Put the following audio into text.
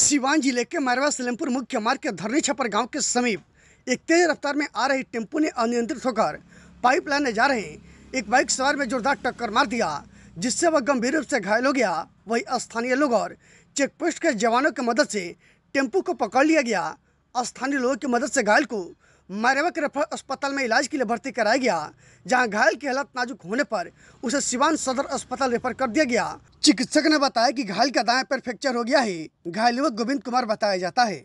सिवान ज़िले के मारवा सलेमपुर मुख्य मार्ग के धरनी छपर गाँव के समीप एक तेज रफ्तार में आ रही टेंपो ने अनियंत्रित होकर पाइपलाइन में जा रहे एक बाइक सवार में जोरदार टक्कर मार दिया, जिससे वह गंभीर रूप से घायल हो गया। वही स्थानीय लोग और चेक पोस्ट के जवानों की मदद से टेंपो को पकड़ लिया गया। स्थानीय लोगों की मदद से घायल को मैरवा के रेफर अस्पताल में इलाज के लिए भर्ती कराया गया, जहाँ घायल की हालत नाजुक होने पर उसे सिवान सदर अस्पताल रेफर कर दिया गया। चिकित्सक ने बताया कि घायल का दाएँ पैर फ्रैक्चर हो गया है। घायल युवक गोविंद कुमार बताया जाता है।